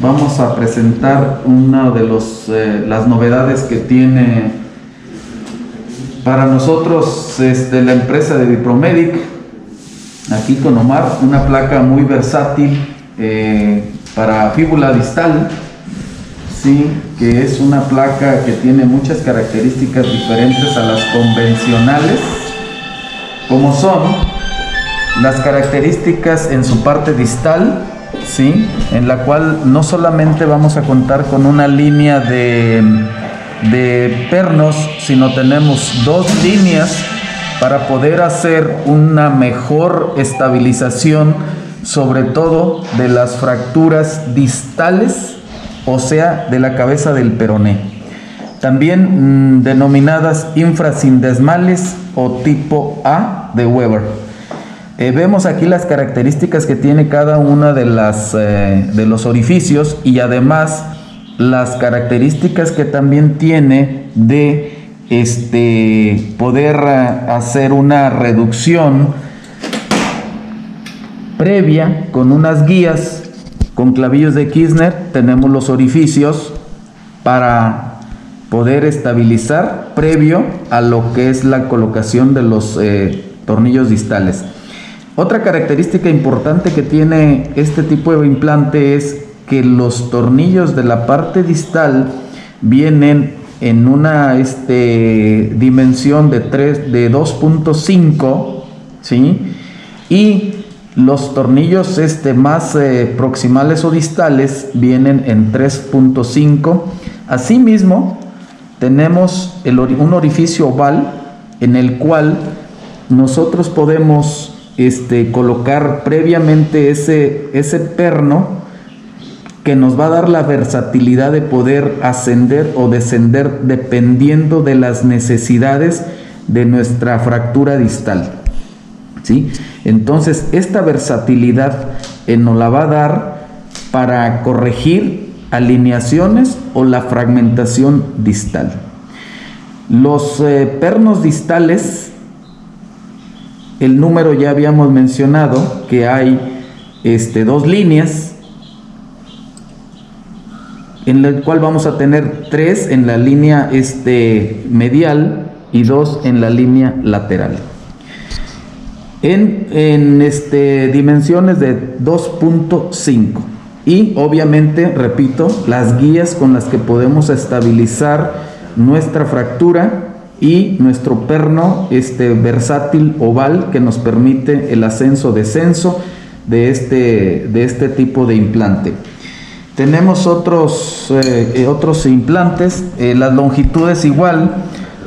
vamos a presentar una de los, eh, las novedades que tiene para nosotros este, la empresa de Dipromedic, aquí con Omar, una placa muy versátil eh, para fíbula distal, sí, que es una placa que tiene muchas características diferentes a las convencionales, como son las características en su parte distal, ¿sí? en la cual no solamente vamos a contar con una línea de, de pernos, sino tenemos dos líneas para poder hacer una mejor estabilización, sobre todo de las fracturas distales, o sea, de la cabeza del peroné. También mm, denominadas infrasindesmales o tipo A de Weber. Eh, vemos aquí las características que tiene cada una de, las, eh, de los orificios y además las características que también tiene de este, poder eh, hacer una reducción previa con unas guías con clavillos de Kirchner tenemos los orificios para poder estabilizar previo a lo que es la colocación de los tornillos distales. Otra característica importante que tiene este tipo de implante es que los tornillos de la parte distal vienen en una este, dimensión de, de 2.5, ¿sí? Y los tornillos este, más eh, proximales o distales vienen en 3.5. Asimismo, tenemos un orificio oval en el cual nosotros podemos este, colocar previamente ese, ese perno que nos va a dar la versatilidad de poder ascender o descender dependiendo de las necesidades de nuestra fractura distal. ¿sí? Entonces, esta versatilidad eh, nos la va a dar para corregir alineaciones o la fragmentación distal. Los eh, pernos distales el número ya habíamos mencionado que hay este, dos líneas, en la cual vamos a tener tres en la línea este, medial y dos en la línea lateral. En, en este, dimensiones de 2.5 y obviamente, repito, las guías con las que podemos estabilizar nuestra fractura y nuestro perno este, versátil oval que nos permite el ascenso-descenso de este, de este tipo de implante. Tenemos otros, eh, eh, otros implantes, eh, las longitudes igual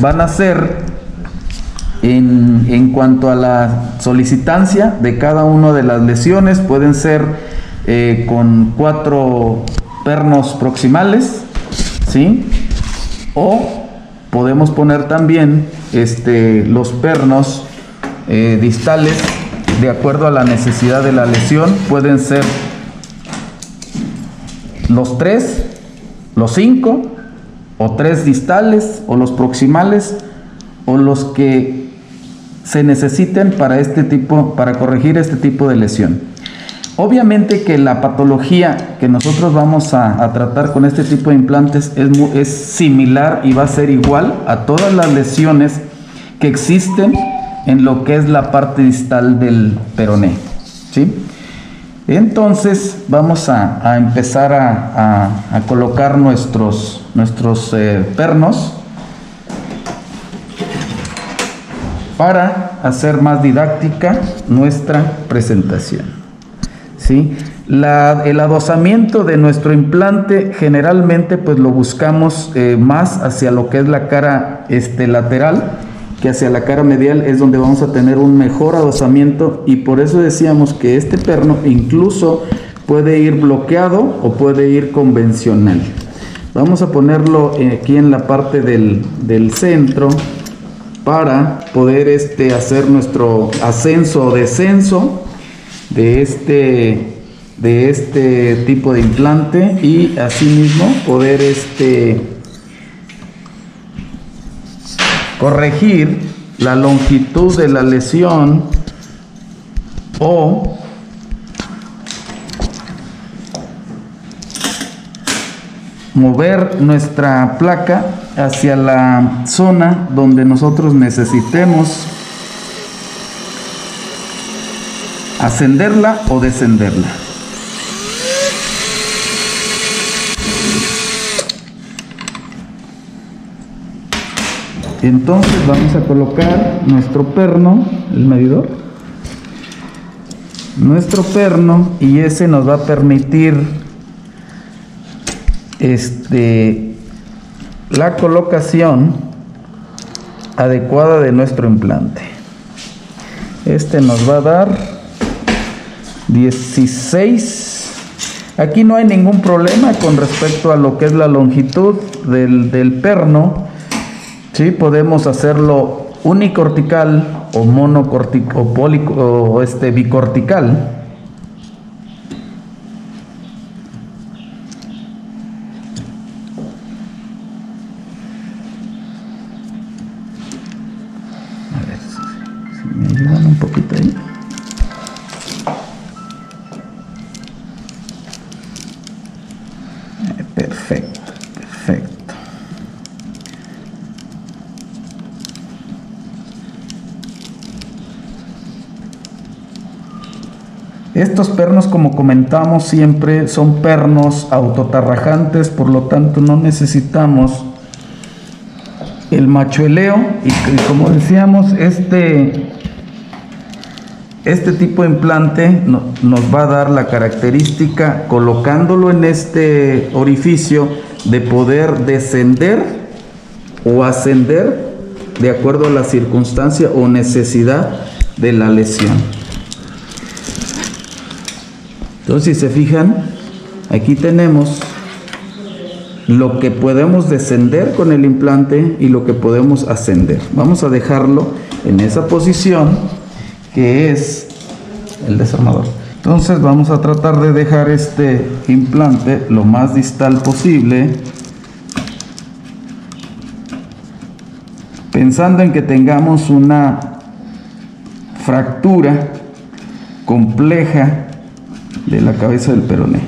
van a ser en, en, cuanto a la solicitancia de cada una de las lesiones, pueden ser con cuatro pernos proximales, ¿sí? O podemos poner también este, los pernos eh, distales de acuerdo a la necesidad de la lesión. Pueden ser los tres, los cinco, o tres distales, o los proximales, o los que se necesiten para este tipo, para corregir este tipo de lesión. Obviamente que la patología que nosotros vamos a, tratar con este tipo de implantes es, similar y va a ser igual a todas las lesiones que existen en lo que es la parte distal del peroné. ¿sí? Entonces vamos a, empezar a, colocar nuestros, nuestros eh, pernos para hacer más didáctica nuestra presentación. ¿Sí? el adosamiento de nuestro implante generalmente pues lo buscamos eh, más hacia lo que es la cara este, lateral que hacia la cara medial es donde vamos a tener un mejor adosamiento y por eso decíamos que este perno incluso puede ir bloqueado o puede ir convencional. Vamos a ponerlo eh, aquí en la parte del, del centro para poder este, hacer nuestro ascenso o descenso de este, de este tipo de implante y asimismo poder este, corregir la longitud de la lesión o mover nuestra placa hacia la zona donde nosotros necesitemos ascenderla o descenderla. Entonces vamos a colocar nuestro perno, el medidor, nuestro perno y ese nos va a permitir este, la colocación adecuada de nuestro implante. Este nos va a dar 16. Aquí no hay ningún problema con respecto a lo que es la longitud del, del perno ¿sí? Podemos hacerlo unicortical o monocortical o, o este bicortical. A ver si me ayudan un poquito ahí. Estos pernos, como comentamos siempre, son pernos autotarrajantes, por lo tanto no necesitamos el machueleo y, como decíamos, este, este tipo de implante no, nos va a dar la característica, colocándolo en este orificio, de poder descender o ascender de acuerdo a la circunstancia o necesidad de la lesión. Entonces, si se fijan, aquí tenemos lo que podemos descender con el implante y lo que podemos ascender. Vamos a dejarlo en esa posición que es el desarmador. Entonces vamos a tratar de dejar este implante lo más distal posible. Pensando en que tengamos una fractura compleja de la cabeza del peroné.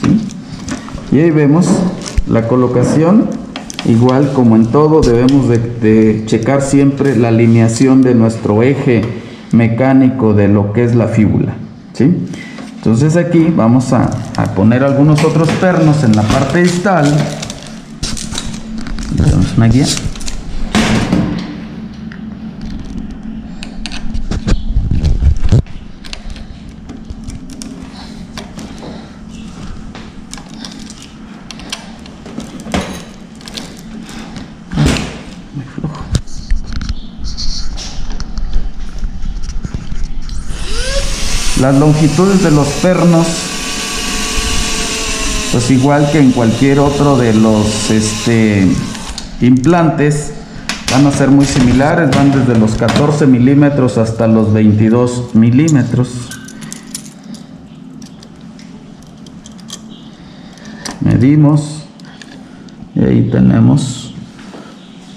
¿sí? Y ahí vemos la colocación, igual como en todo debemos de, checar siempre la alineación de nuestro eje mecánico de lo que es la fíbula. ¿sí? Entonces aquí vamos a, a poner algunos otros pernos en la parte distal. Damos una guía. Las longitudes de los pernos, pues igual que en cualquier otro de los este, implantes, van a ser muy similares, van desde los 14 milímetros hasta los 22 milímetros. Medimos y ahí tenemos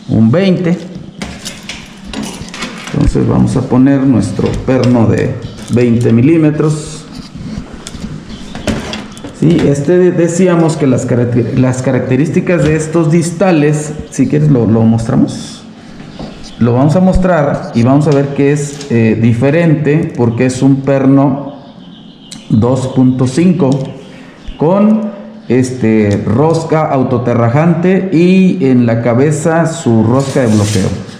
un 20. Entonces vamos a poner nuestro perno de 20 milímetros. Sí, este decíamos que las, caracter las, características de estos distales, si quieres lo, lo, mostramos, lo vamos a mostrar y vamos a ver que es eh, diferente porque es un perno 2.5 con este rosca autoterrajante y en la cabeza su rosca de bloqueo.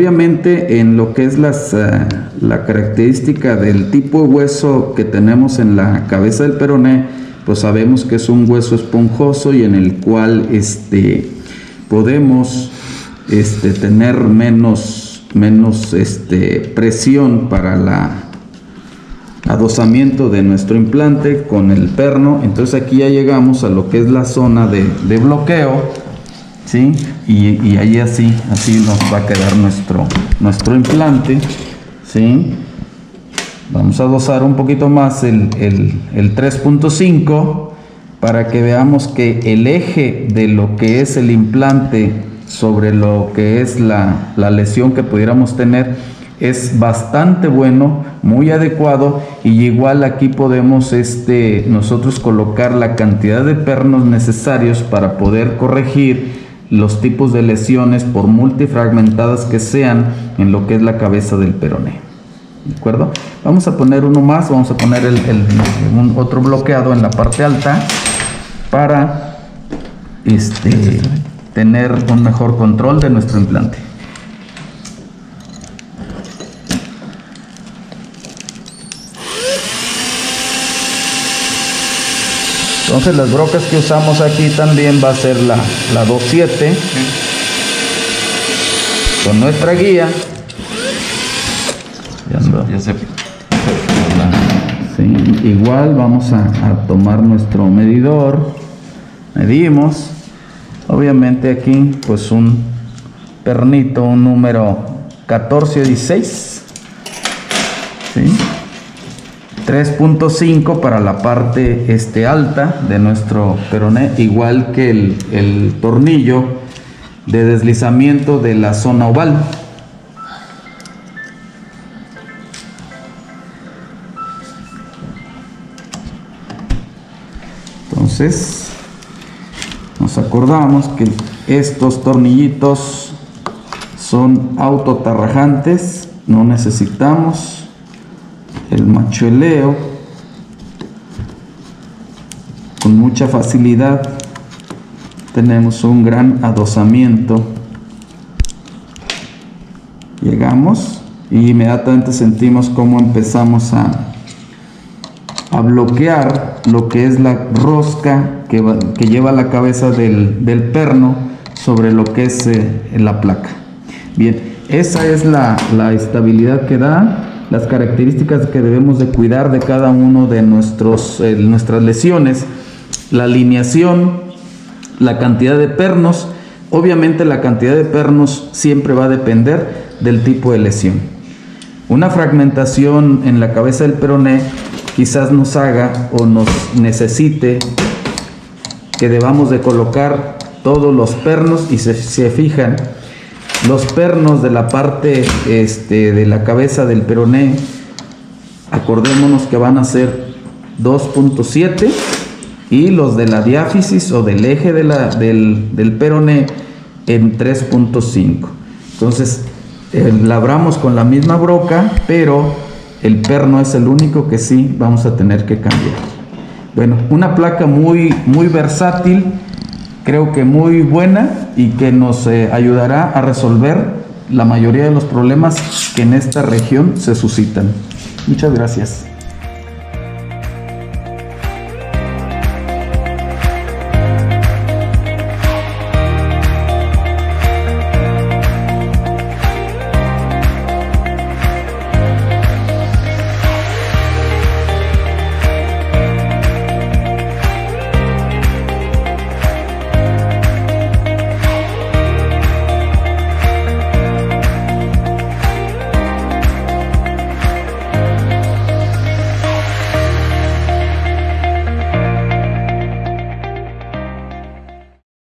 Obviamente en lo que es uh, la característica del tipo de hueso que tenemos en la cabeza del peroné, pues sabemos que es un hueso esponjoso y en el cual este, podemos este, tener menos, menos este, presión para la adosamiento de nuestro implante con el perno. Entonces aquí ya llegamos a lo que es la zona de bloqueo ¿sí? Y, ahí así, así nos va a quedar nuestro, nuestro implante, ¿sí? Vamos a dosar un poquito más el, el, el 3.5 para que veamos que el eje de lo que es el implante sobre lo que es la, la lesión que pudiéramos tener es bastante bueno, muy adecuado y igual aquí podemos este, nosotros colocar la cantidad de pernos necesarios para poder corregir los tipos de lesiones por multifragmentadas que sean en lo que es la cabeza del peroné. ¿De acuerdo? Vamos a poner uno más, vamos a poner el, un otro bloqueado en la parte alta para este, tener un mejor control de nuestro implante. Entonces las brocas que usamos aquí también va a ser la, la 27 con nuestra guía. Ya, igual vamos a, a, tomar nuestro medidor. Medimos. Obviamente aquí pues un pernito, un número 14 o 16. ¿sí? 3.5 para la parte este, alta de nuestro peroné, igual que el, el tornillo de deslizamiento de la zona oval. Entonces, nos acordamos que estos tornillitos son autotarrajantes, no necesitamos el machueleo con mucha facilidad tenemos un gran adosamiento. Llegamos y inmediatamente sentimos cómo empezamos a, a bloquear lo que es la rosca que, que lleva la cabeza del, del, perno sobre lo que es eh, la placa. Bien esa es la, la estabilidad que da las características que debemos de cuidar de cada uno de nuestros, eh, nuestras lesiones, la alineación, la cantidad de pernos. Obviamente la cantidad de pernos siempre va a depender del tipo de lesión. Una fragmentación en la cabeza del peroné quizás nos haga o nos necesite que debamos de colocar todos los pernos y se, se fijan los pernos de la parte este, de la cabeza del peroné, acordémonos que van a ser 2.7 y los de la diáfisis o del eje de la, del, del peroné en 3.5. Entonces, eh, labramos con la misma broca, pero el perno es el único que sí vamos a tener que cambiar. Bueno, una placa muy, muy versátil creo que muy buena y que nos eh, ayudará a resolver la mayoría de los problemas que en esta región se suscitan. Muchas gracias.